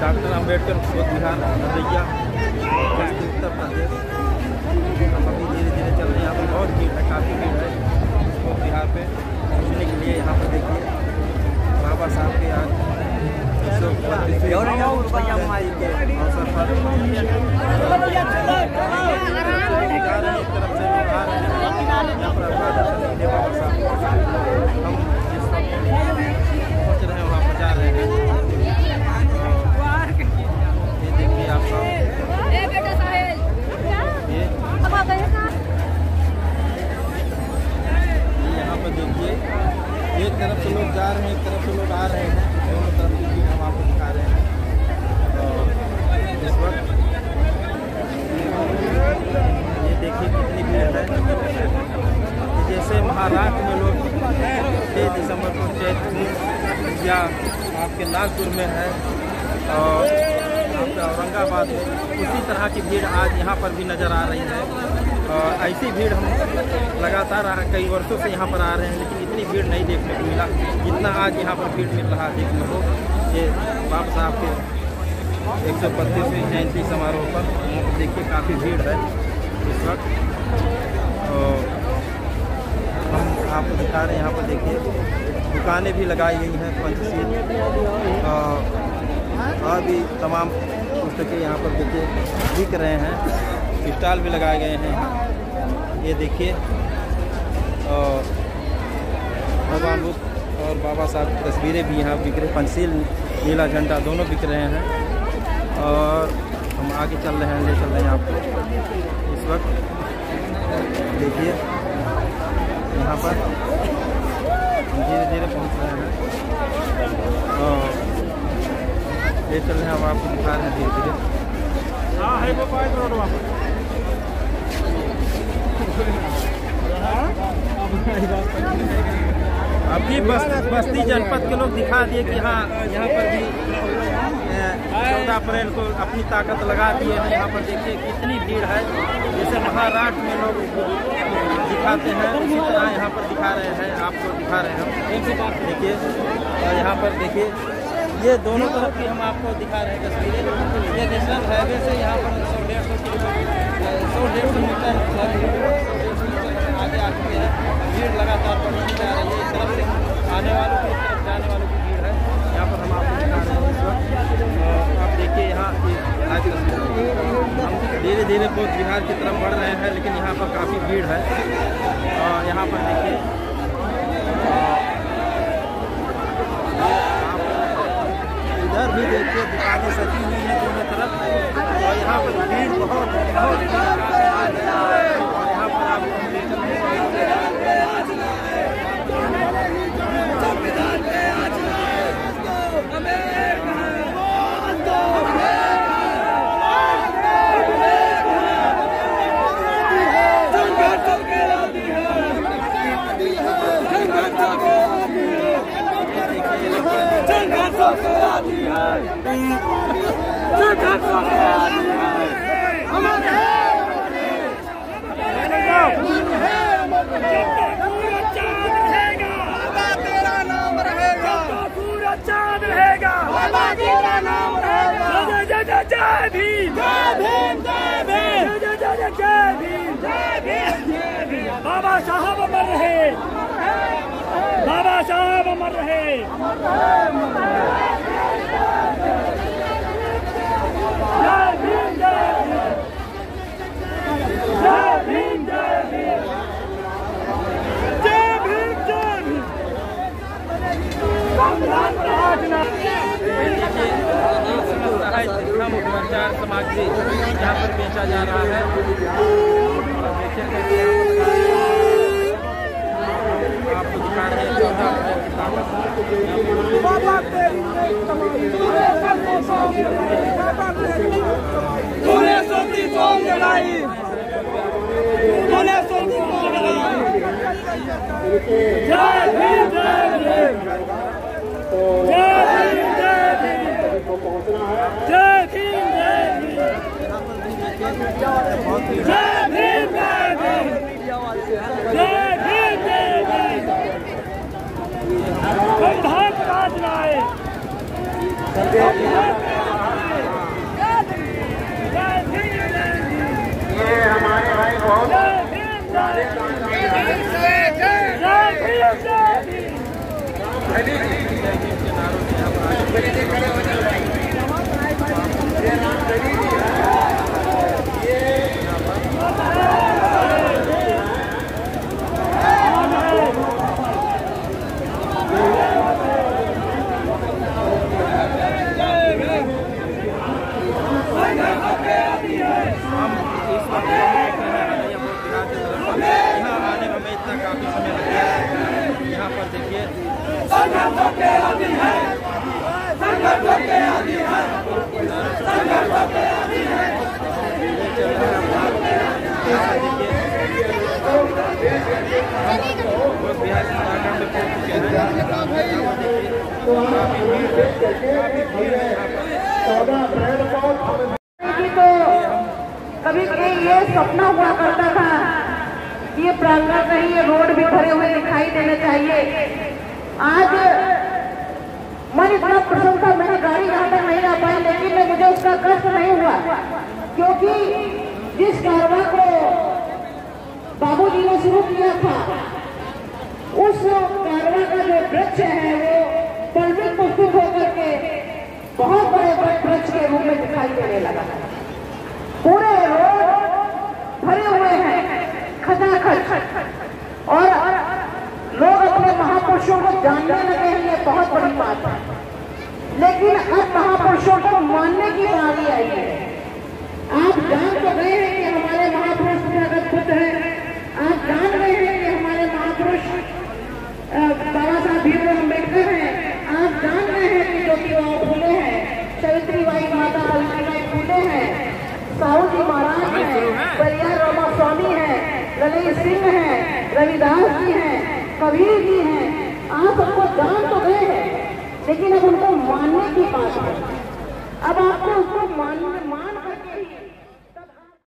Doctor Ambedkar शोध विहार नदैया उत्तर प्रदेश। हम अभी धीरे धीरे चल रहे हैं। यहाँ पर बहुत भीड़ है काफ़ी भीड़ है शोध विहार पे। पहुँचने के लिए यहाँ पर देखिए। बाबा साहब के के। अवसर पर। एक तरफ़ से यहाँ बाबा साहब को हम तरफ़ से लोग जा रहे हैं, एक तरफ़ से लोग आ रहे हैं। दोनों तरफ़ की भीड़ हम आपको दिखा रहे हैं। तो इस वक्त ये देखिए कितनी भीड़ है। जैसे महाराष्ट्र में लोग छः दिसंबर को चैत्र या आपके नागपुर में है, और आपका औरंगाबाद में, उसी तरह की भीड़ आज यहाँ पर भी नज़र आ रही है। ऐसी भीड़ हम लगातार कई वर्षों से यहाँ पर आ रहे हैं, लेकिन इतनी भीड़ नहीं देखने को मिला, जितना आज यहाँ पर भीड़ मिल रहा देखने को। ये बाबा साहब के एक सौ बत्तीसवीं जयंती समारोह पर देखिए काफ़ी भीड़ है इस वक्त। और हम आपको दिखा रहे हैं, यहाँ पर देखिए, दुकानें भी लगाई गई हैं, पंचशील। और भी तमाम पुस्तकें यहाँ पर देखिए, बिक रहे हैं। स्टॉल भी लगाए गए हैं। ये देखिए। और भगवान बुद्ध और बाबा साहब की तस्वीरें भी यहाँ बिक रही पंचशील नीला झंडा दोनों बिक रहे हैं। और हम आगे चल रहे हैं, ले चल रहे हैं आपको। इस वक्त देखिए, यहाँ पर धीरे धीरे पहुँच रहे हैं। और ले चल रहे हैं हम आपको दिखा रहे हैं धीरे धीरे हाँ है अभी बस, बस्ती जनपद के लोग दिखा दिए कि हाँ यहाँ पर भी चौदह अप्रैल को अपनी ताकत लगा दिए हैं। यहाँ पर देखिए कितनी भीड़ है। जैसे महाराष्ट्र में लोग दिखाते हैं, उसी तरह यहाँ पर दिखा रहे हैं, आपको दिखा रहे हैं। देखिए, और यहाँ पर देखिए, ये दोनों तरफ़ की हम आपको दिखा रहे हैं तस्वीरें। ये नेशनल हाईवे से यहाँ पर सौ डेढ़ सौ किलोमीटर, सौ डेढ़ सौ मीटर चुके हैं भीड़ लगातार बढ़ती जा रही है इस तरफ़ से आने वालों की तरफ़ जाने वालों की भीड़ है यहाँ पर हम आपको दिखा रहे हैं आप देखिए यहाँ आज धीरे धीरे बौद्ध बिहार की तरफ़ बढ़ रहे हैं, लेकिन यहाँ पर काफ़ी भीड़ है। और यहाँ पर देखिए, इधर भी देखिए, दुकानें सजी हुई हैं दोनों तरफ़। और यहाँ पर भीड़ बहुत बहुत। Let's go! जय भीम जय भीम जय भीम। बाबा साहब अमर रहे। बाबा साहब अमर रहे जय भीम जय भीम जय भीम जय भीम जय भीम जय भीम संविधान प्रार्थना प्रचार सामग्री यहाँ पर बेचा जा रहा है। आपको हैं, जय जय जय जय जय संविधान राज लाए संविधान बहुत जय भीम जय भीम जय भीम जय भीम हम इस वक्त देखने में रनिया बोर्ड बिहार की तरफ़ से यहाँ आने में हमें इतना काफ़ी समय लग गया है यहाँ पर देखिए ये चल रहा है यहाँ देखिए लोग बिहार के झारखंड में पहुँच चुके हैं यहाँ पर देखिए काफ़ी भीड़ है काफ़ी भीड़ है यहाँ पर चौदह अप्रैल को हम की तो कभी कभी ये सपना हुआ करता था कि ये प्रांगण कहीं ये रोड भी भरे हुए दिखाई देने चाहिए। आज मन इतना प्रसन्न था मेरी गाड़ी यहाँ तक नहीं आ पाई, लेकिन मुझे उसका कष्ट नहीं हुआ, क्योंकि जिस कारवा को बाबूजी ने शुरू किया था। उस कारवा का जो वृक्ष है वो पल्विक पुष्पित होकर के बहुत बड़े बड़े वृक्ष के रूप में दिखाई देने लगा। पूरे रोड भरे हुए हैं खचाखच और लोग अपने महापुरुषों को जानने लगे हैं, ये बहुत बड़ी बात है। लेकिन अब महापुरुषों को मानने की बारी आई है। आप जान तो गए हैं कि हमारे महापुरुष प्रगत खुद है आप जान गए हैं कि हमारे महापुरुष अ, बाबा साहब भीमराव अंबेडकर हैं आप जान गए हैं कि ज्योतिबा फूले हैं सावित्री बाई माता सावित्रीबाई फूले हैं साहू जी महाराज हैं परियार रामा स्वामी हैं ललित सिंह हैं, रविदास जी हैं, कबीर जी हैं, आप सबको जान तो गए हैं, लेकिन अब उनको मानने की बात है। अब आपको उसको मान मान